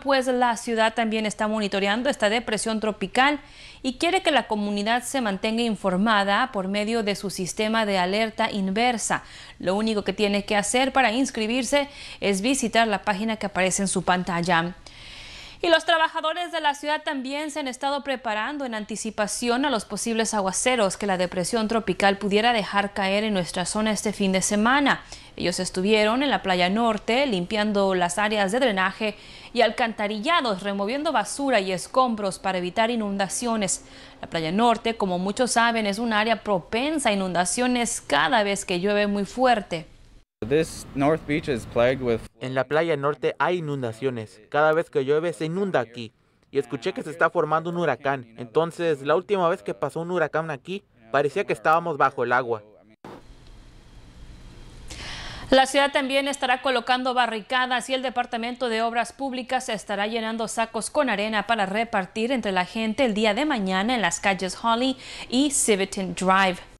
Pues la ciudad también está monitoreando esta depresión tropical y quiere que la comunidad se mantenga informada por medio de su sistema de alerta inversa. Lo único que tiene que hacer para inscribirse es visitar la página que aparece en su pantalla. Y los trabajadores de la ciudad también se han estado preparando en anticipación a los posibles aguaceros que la depresión tropical pudiera dejar caer en nuestra zona este fin de semana. Ellos estuvieron en la playa norte limpiando las áreas de drenaje y alcantarillados, removiendo basura y escombros para evitar inundaciones. La playa norte, como muchos saben, es un área propensa a inundaciones cada vez que llueve muy fuerte. En la playa norte hay inundaciones. Cada vez que llueve se inunda aquí. Y escuché que se está formando un huracán. Entonces, la última vez que pasó un huracán aquí, parecía que estábamos bajo el agua. La ciudad también estará colocando barricadas y el Departamento de Obras Públicas estará llenando sacos con arena para repartir entre la gente el día de mañana en las calles Holly y Civitan Drive.